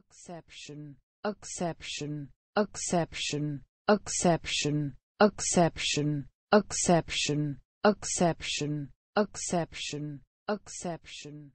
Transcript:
exception. Exception. Exception. Exception. Exception. Exception. Exception. Exception. Exception.